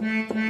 Música